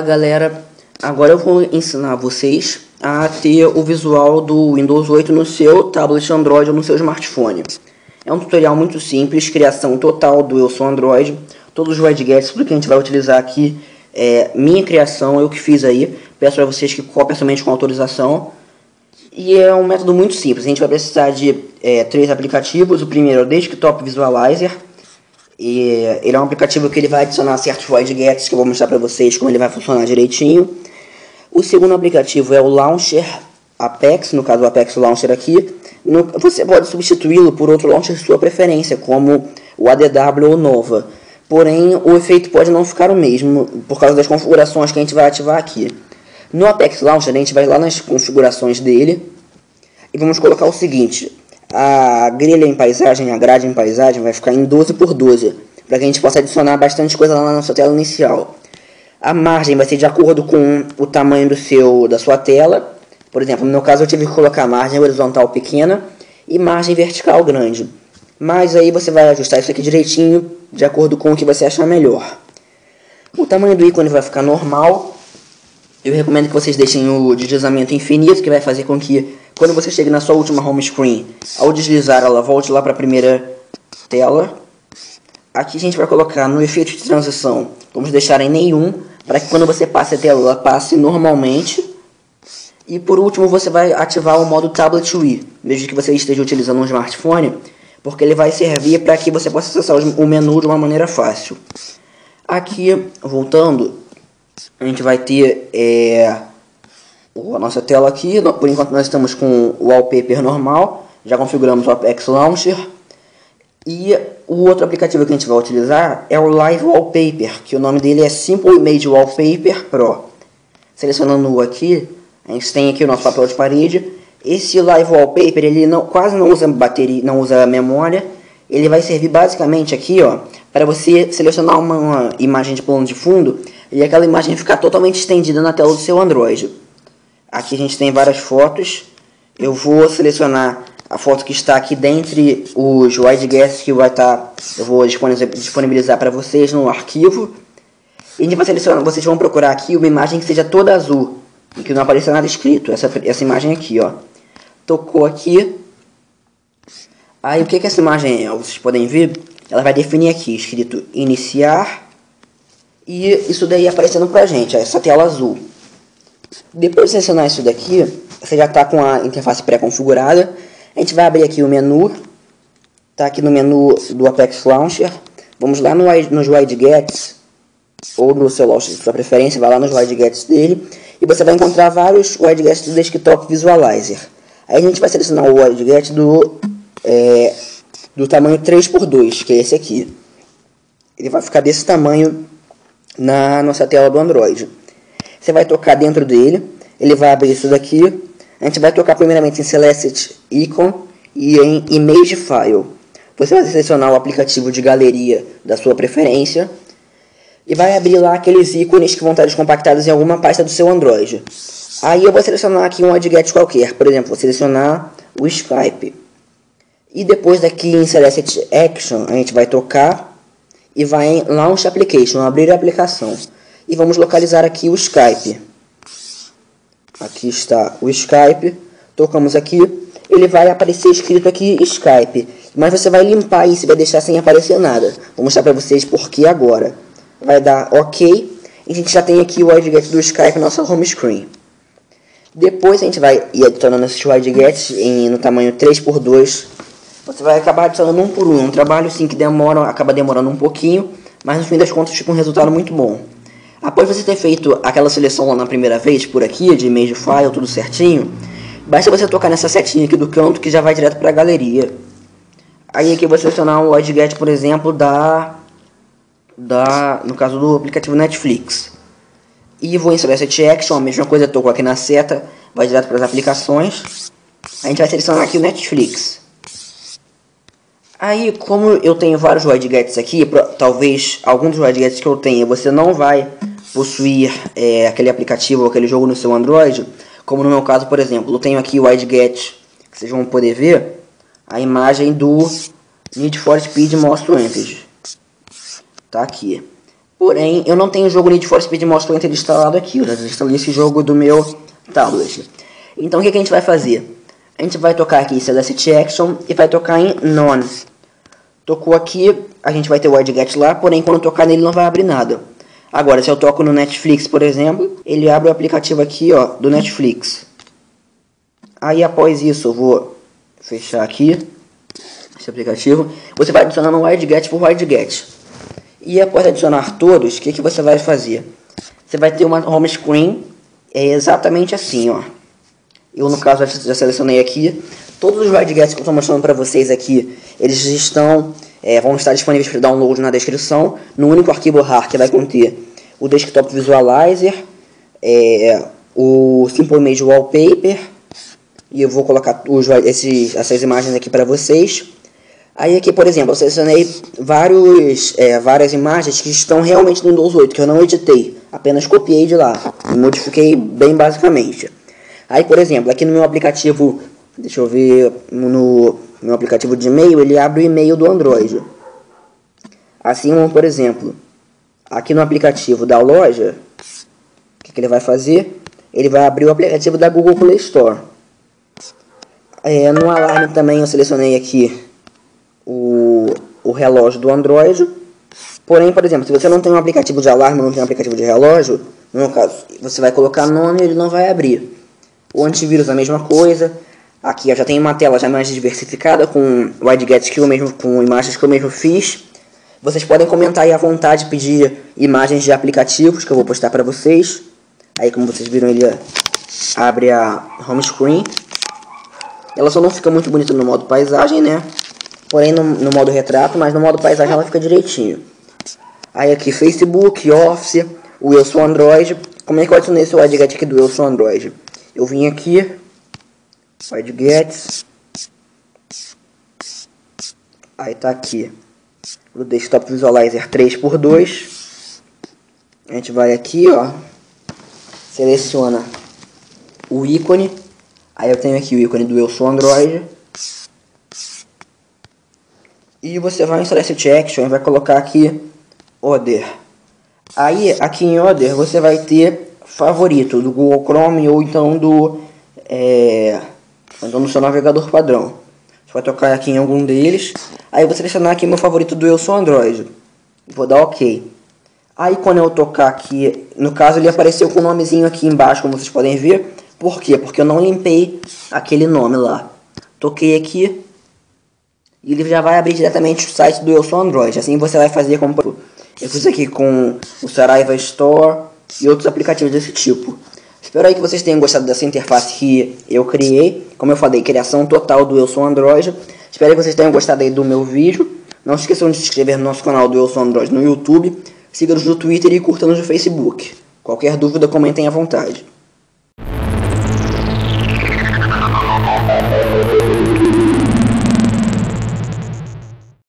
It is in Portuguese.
Galera, agora eu vou ensinar vocês a ter o visual do Windows 8 no seu tablet Android ou no seu smartphone. É um tutorial muito simples, criação total do Eu Sou Android, todos os widgets, tudo que a gente vai utilizar aqui é minha criação, eu que fiz aí, peço para vocês que copiem somente com autorização. E é um método muito simples, a gente vai precisar de é, três aplicativos, o primeiro é o Desktop Visualizer, e ele é um aplicativo que ele vai adicionar certos widgets que eu vou mostrar para vocês como ele vai funcionar direitinho. O segundo aplicativo é o Launcher Apex, no caso o Apex Launcher aqui. No, você pode substituí-lo por outro launcher de sua preferência, como o ADW ou Nova. Porém, o efeito pode não ficar o mesmo por causa das configurações que a gente vai ativar aqui. No Apex Launcher, a gente vai lá nas configurações dele e vamos colocar o seguinte: a grelha em paisagem, a grade em paisagem vai ficar em 12 por 12, para que a gente possa adicionar bastante coisa lá na nossa tela inicial. A margem vai ser de acordo com o tamanho do seu, da sua tela. Por exemplo, no meu caso eu tive que colocar margem horizontal pequena e margem vertical grande. Mas aí você vai ajustar isso aqui direitinho, de acordo com o que você achar melhor. O tamanho do ícone vai ficar normal. Eu recomendo que vocês deixem o deslizamento infinito, que vai fazer com que quando você chega na sua última home screen, ao deslizar ela volte lá para a primeira tela. Aqui a gente vai colocar no efeito de transição, vamos deixar em nenhum, para que quando você passe a tela, ela passe normalmente. E por último, você vai ativar o modo Tablet Wii, mesmo que você esteja utilizando um smartphone, porque ele vai servir para que você possa acessar o menu de uma maneira fácil. Aqui, voltando, a gente vai ter é, a nossa tela aqui. Por enquanto nós estamos com o wallpaper normal. Já configuramos o Apex Launcher. E o outro aplicativo que a gente vai utilizar é o Live Wallpaper, que o nome dele é Simple Image Wallpaper Pro. Selecionando aqui, a gente tem aqui o nosso papel de parede. Esse Live Wallpaper ele não, quase não usa bateria, não usa memória. Ele vai servir basicamente aqui, ó, para você selecionar uma, uma imagem de plano de fundo e aquela imagem ficar totalmente estendida na tela do seu Android. Aqui a gente tem várias fotos. Eu vou selecionar a foto que está aqui dentre os widgets que vai estar, tá, eu vou disponibilizar para vocês no arquivo. E a gente vai selecionar, vocês vão procurar aqui uma imagem que seja toda azul, e que não apareça nada escrito, essa, essa imagem aqui, ó. Tocou aqui. Aí o que, que essa imagem é? Vocês podem ver, ela vai definir aqui, escrito iniciar, e isso daí aparecendo pra gente, ó, essa tela azul. Depois de selecionar isso daqui, você já está com a interface pré-configurada. A gente vai abrir aqui o menu. Está aqui no menu do Apex Launcher. Vamos lá no, nos widgets, ou no seu launcher de sua preferência, vai lá nos widgets dele. E você vai encontrar vários widgets do Desktop Visualizer. Aí a gente vai selecionar o widget do, é, do tamanho 3x2, que é esse aqui. Ele vai ficar desse tamanho na nossa tela do Android. Você vai tocar dentro dele, ele vai abrir isso daqui. A gente vai tocar primeiramente em Select Icon e em Image File. Você vai selecionar o aplicativo de galeria da sua preferência e vai abrir lá aqueles ícones que vão estar descompactados em alguma pasta do seu Android. Aí eu vou selecionar aqui um widget qualquer, por exemplo, vou selecionar o Skype. E depois daqui em Select Action, a gente vai tocar e vai em Launch Application, abrir a aplicação e vamos localizar aqui o Skype. Aqui está o Skype. Tocamos aqui, ele vai aparecer escrito aqui Skype, mas você vai limpar isso e vai deixar sem aparecer nada. Vou mostrar para vocês por que agora. Vai dar OK e a gente já tem aqui o widget do Skype na nossa home screen. Depois a gente vai ir adicionando esses widgets em, no tamanho 3x2. Você vai acabar adicionando um por um. Um trabalho sim que demora, acaba demorando um pouquinho, mas no fim das contas fica um resultado muito bom. Após você ter feito aquela seleção lá na primeira vez, por aqui, de image file, tudo certinho, basta você tocar nessa setinha aqui do canto que já vai direto para a galeria. Aí aqui vou selecionar um widget, por exemplo, da, da, no caso do aplicativo Netflix. E vou em Select Action, a mesma coisa, tocou aqui na seta, vai direto para as aplicações. A gente vai selecionar aqui o Netflix. Aí, como eu tenho vários widgets aqui, talvez alguns dos widgets que eu tenho você não vai possuir é, aquele aplicativo ou aquele jogo no seu Android, como no meu caso, por exemplo, eu tenho aqui o widget, que vocês vão poder ver, a imagem do Need for Speed Most Wanted. Tá aqui. Porém, eu não tenho o jogo Need for Speed Most Wanted instalado aqui. Eu já instalei esse jogo do meu tablet. Então, o que, que a gente vai fazer? A gente vai tocar aqui Celeste Action e vai tocar em None. Tocou aqui, a gente vai ter o WideGet lá, porém quando tocar nele não vai abrir nada. Agora, se eu toco no Netflix, por exemplo, ele abre o aplicativo aqui, ó, do Netflix. Aí após isso eu vou fechar aqui esse aplicativo. Você vai adicionando o WideGet por WideGet. E após adicionar todos, o que, que você vai fazer? Você vai ter uma home screen, é exatamente assim, ó. Eu, no caso, já selecionei aqui. Todos os WideGets que eu estou mostrando para vocês aqui, eles estão, é, vão estar disponíveis para download na descrição. No único arquivo RAR que vai conter o Desktop Visualizer, é, o Simple Image Wallpaper, e eu vou colocar os, esses, essas imagens aqui para vocês. Aí aqui, por exemplo, eu selecionei vários, é, várias imagens que estão realmente no Windows 8, que eu não editei, apenas copiei de lá e modifiquei bem basicamente. Aí, por exemplo, aqui no meu aplicativo, deixa eu ver, no meu aplicativo de e-mail, ele abre o e-mail do Android. Assim por exemplo, aqui no aplicativo da loja, o que, que ele vai fazer? Ele vai abrir o aplicativo da Google Play Store. É, no alarme também eu selecionei aqui o, o relógio do Android. Porém, por exemplo, se você não tem um aplicativo de alarme, não tem um aplicativo de relógio, no caso, você vai colocar nono e ele não vai abrir. O antivírus a mesma coisa. Aqui eu já tenho uma tela já mais diversificada com widgets que eu mesmo, com imagens que eu mesmo fiz. Vocês podem comentar aí à vontade, pedir imagens de aplicativos que eu vou postar para vocês. Aí como vocês viram ele abre a home screen. Ela só não fica muito bonita no modo paisagem, né? Porém no, no modo retrato, mas no modo paisagem ela fica direitinho. Aí aqui Facebook, Office, o Eu Sou Android. Como é que eu adicionei esse widget aqui do Eu Sou Android? Eu vim aqui, widgets, aí tá aqui o Desktop Visualizer 3x2. A gente vai aqui, ó, seleciona o ícone, aí eu tenho aqui o ícone do Eu Sou Android. E você vai em Select Action e vai colocar aqui Other. Aí, aqui em Other, você vai ter favorito do Google Chrome ou então do é, então no seu navegador padrão. Você vai tocar aqui em algum deles. Aí eu vou selecionar aqui meu favorito do Eu Sou Android. Vou dar OK. Aí quando eu tocar aqui, no caso ele apareceu com o nomezinho aqui embaixo, como vocês podem ver. Por quê? Porque eu não limpei aquele nome lá. Toquei aqui e ele já vai abrir diretamente o site do Eu Sou Android. Assim você vai fazer como eu fiz aqui com o Saraiva Store e outros aplicativos desse tipo. Espero aí que vocês tenham gostado dessa interface que eu criei. Como eu falei, criação total do Eu Sou Android. Espero que vocês tenham gostado aí do meu vídeo. Não se esqueçam de se inscrever no nosso canal do Eu Sou Android no YouTube. Siga-nos no Twitter e curta-nos no Facebook. Qualquer dúvida, comentem à vontade.